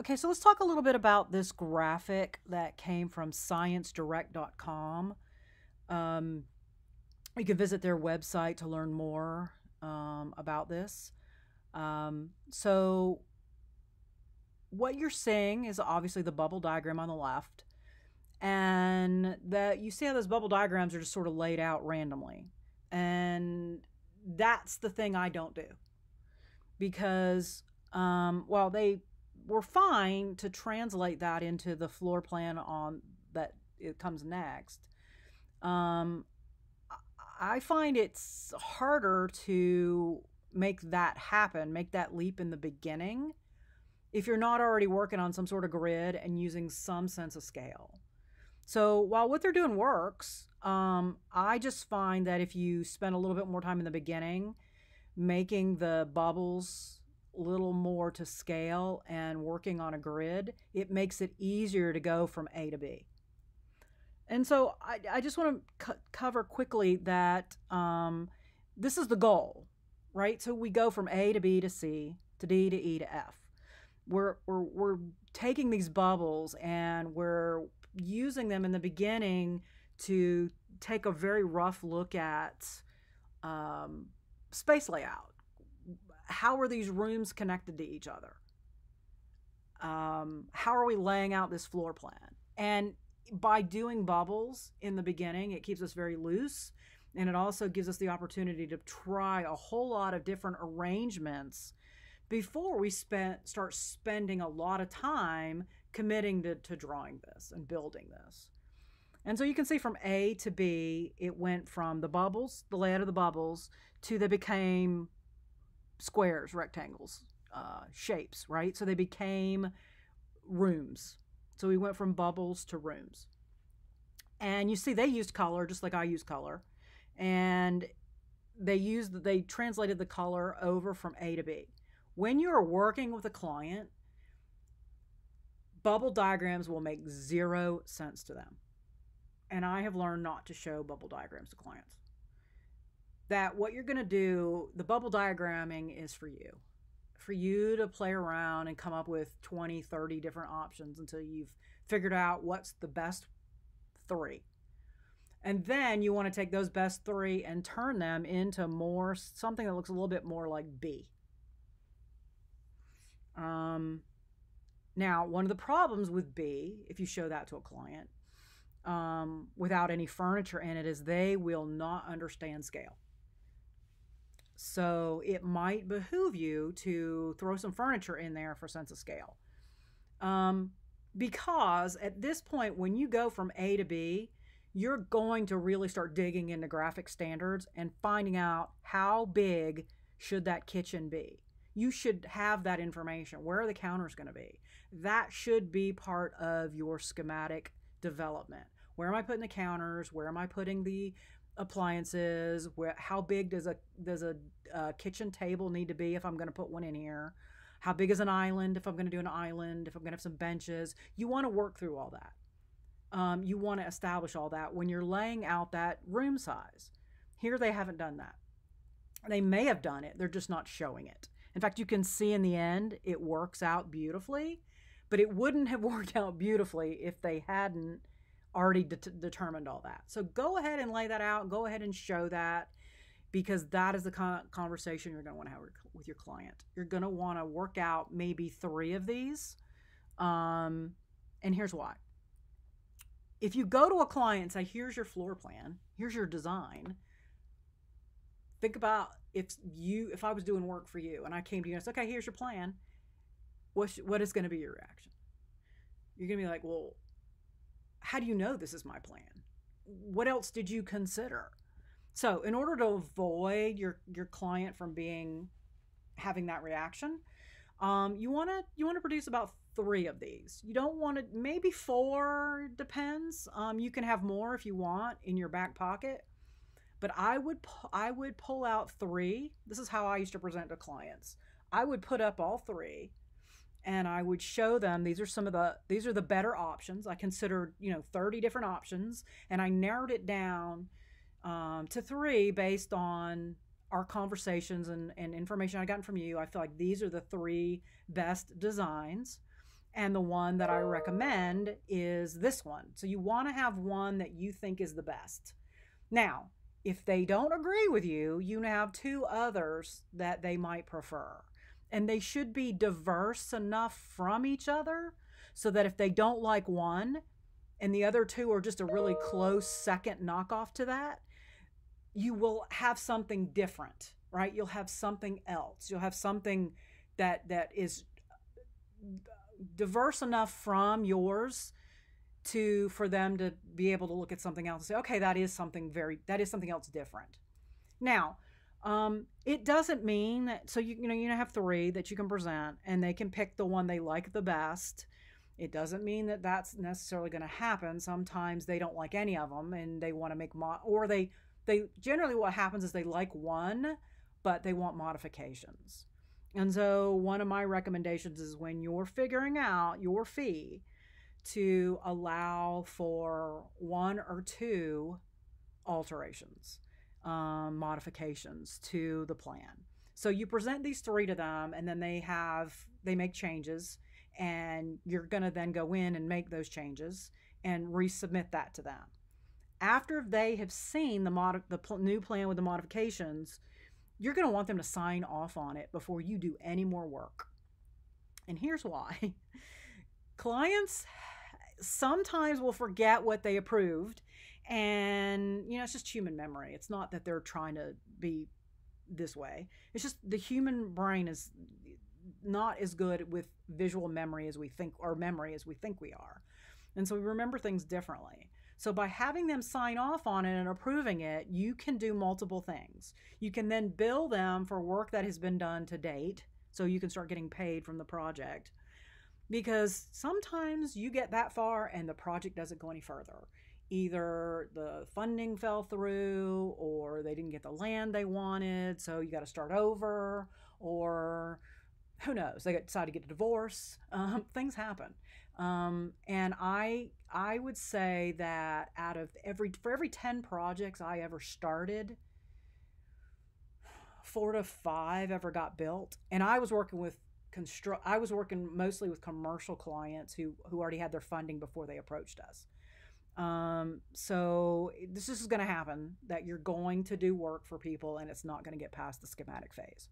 Okay, so let's talk a little bit about this graphic that came from sciencedirect.com. Um, you can visit their website to learn more um, about this. Um, so, what you're seeing is obviously the bubble diagram on the left, and that you see how those bubble diagrams are just sort of laid out randomly. And that's the thing I don't do because, um, well, they were fine to translate that into the floor plan on that it comes next. Um, I find it's harder to make that happen, make that leap in the beginning, if you're not already working on some sort of grid and using some sense of scale. So while what they're doing works, um, I just find that if you spend a little bit more time in the beginning, making the bubbles little more to scale and working on a grid, it makes it easier to go from A to B. And so I, I just want to co- cover quickly that um, this is the goal, right? So we go from A to B to C to D to E to F. We're, we're, we're taking these bubbles and we're using them in the beginning to take a very rough look at um, space layout. How are these rooms connected to each other? Um, how are we laying out this floor plan? And by doing bubbles in the beginning, it keeps us very loose. And it also gives us the opportunity to try a whole lot of different arrangements before we start spending a lot of time committing to, to drawing this and building this. And so you can see from A to B, it went from the bubbles, the layout of the bubbles, to they became squares, rectangles, uh, shapes, right? So they became rooms. So we went from bubbles to rooms. And you see, they used color just like I use color. And they used, they translated the color over from A to B. When you're working with a client, bubble diagrams will make zero sense to them. And I have learned not to show bubble diagrams to clients. That what you're going to do, the bubble diagramming is for you. For you to play around and come up with 20, 30 different options until you've figured out what's the best three. And then you want to take those best three and turn them into more something that looks a little bit more like B. Um, now, one of the problems with B, if you show that to a client um, without any furniture in it, is they will not understand scale. So it might behoove you to throw some furniture in there for sense of scale. Um, because at this point, when you go from A to B, you're going to really start digging into graphic standards and finding out how big should that kitchen be. You should have that information. Where are the counters going to be? That should be part of your schematic development. Where am I putting the counters? Where am I putting the appliances? Where how big does a does a uh, kitchen table need to be if I'm going to put one in here? How big is an island if I'm going to do an island? If I'm going to have some benches? You want to work through all that. Um, you want to establish all that when you're laying out that room size. Here they haven't done that. They may have done it, they're just not showing it. In fact, you can see in the end it works out beautifully, but it wouldn't have worked out beautifully if they hadn't already de- determined all that. So go ahead and lay that out. Go ahead and show that because that is the con- conversation you're going to want to have with your client. You're going to want to work out maybe three of these. Um, and here's why. If you go to a client and say, here's your floor plan, here's your design, think about if you if I was doing work for you and I came to you and I said, okay, here's your plan, what what is going to be your reaction? You're going to be like, well, how do you know this is my plan? What else did you consider? So, in order to avoid your your client from being having that reaction, um, you want to you want to produce about three of these. You don't want to maybe four depends. Um, you can have more if you want in your back pocket, but I would I would pull out three. This is how I used to present to clients. I would put up all three and I would show them these are some of the these are the better options. I considered, you know, 30 different options and I narrowed it down um, to three based on our conversations and, and information I gotten from you. I feel like these are the three best designs. And the one that I recommend is this one. So you want to have one that you think is the best. Now, if they don't agree with you, you have two others that they might prefer. And they should be diverse enough from each other so that if they don't like one and the other two are just a really close second knockoff to that, you will have something different, right? You'll have something else. You'll have something that that is diverse enough from yours to for them to be able to look at something else and say, okay, that is something very that is something else different. Now, um, it doesn't mean that so you you know you have three that you can present and they can pick the one they like the best. It doesn't mean that that's necessarily going to happen. Sometimes they don't like any of them and they want to make mo- or they they generally what happens is they like one but they want modifications. And so one of my recommendations is when you're figuring out your fee to allow for one or two alterations, um, modifications to the plan. So you present these three to them, and then they have they make changes, and you're going to then go in and make those changes and resubmit that to them. After they have seen the mod the pl- new plan with the modifications, you're going to want them to sign off on it before you do any more work. And here's why. Clients sometimes will forget what they approved and you know it's just human memory. It's not that they're trying to be this way. It's just the human brain is not as good with visual memory as we think or memory as we think we are. And so we remember things differently. So by having them sign off on it and approving it you can do multiple things. You can then bill them for work that has been done to date so you can start getting paid from the project. Because sometimes you get that far and the project doesn't go any further. Either the funding fell through, or they didn't get the land they wanted, so you got to start over, or who knows, they decide to get a divorce. Um, things happen, um, and I I would say that out of every for every ten projects I ever started, four to five ever got built, and I was working with construct i was working mostly with commercial clients who who already had their funding before they approached us um, so this is going to happen that you're going to do work for people and it's not going to get past the schematic phase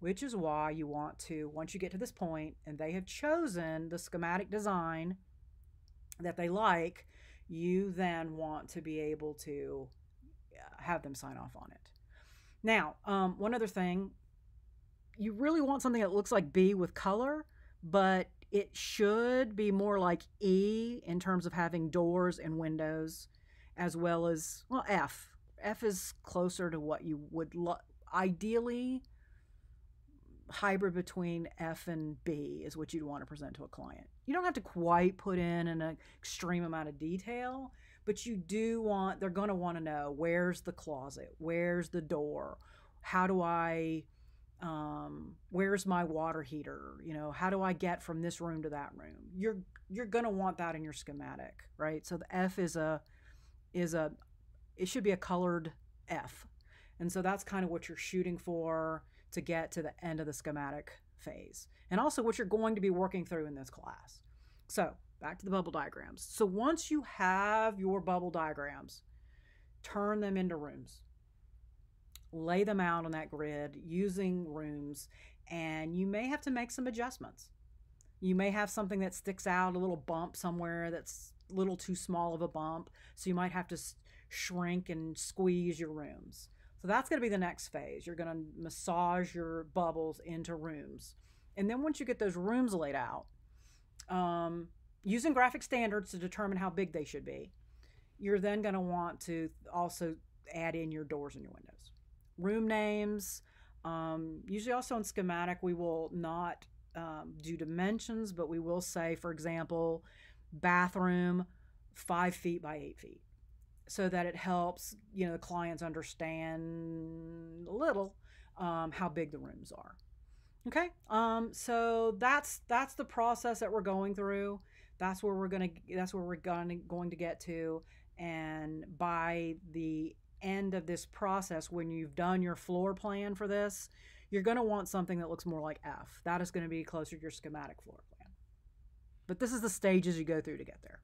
which is why you want to once you get to this point and they have chosen the schematic design that they like you then want to be able to uh, have them sign off on it. Now um, one other thing you really want something that looks like B with color, but it should be more like E in terms of having doors and windows, as well as, well, F. F is closer to what you would lo- ideally hybrid between F and B is what you'd want to present to a client. You don't have to quite put in an extreme amount of detail, but you do want, they're going to want to know where's the closet? Where's the door? How do I um, where's my water heater? You know how do i get from this room to that room? You're you're going to want that in your schematic right? So the f is a is a it should be a colored f. And so that's kind of what you're shooting for to get to the end of the schematic phase. And also what you're going to be working through in this class. So back to the bubble diagrams. So once you have your bubble diagrams turn them into rooms lay them out on that grid using rooms, and you may have to make some adjustments. You may have something that sticks out, a little bump somewhere that's a little too small of a bump, so you might have to shrink and squeeze your rooms. So that's going to be the next phase. You're going to massage your bubbles into rooms. And then once you get those rooms laid out, um, using graphic standards to determine how big they should be, you're then going to want to also add in your doors and your windows room names. Um, usually, also in schematic, we will not um, do dimensions, but we will say, for example, bathroom five feet by eight feet, so that it helps you know the clients understand a little um, how big the rooms are. Okay, um, so that's that's the process that we're going through. That's where we're gonna. That's where we're gonna going to get to, and by the end of this process, when you've done your floor plan for this, you're going to want something that looks more like F. That is going to be closer to your schematic floor plan. But this is the stages you go through to get there.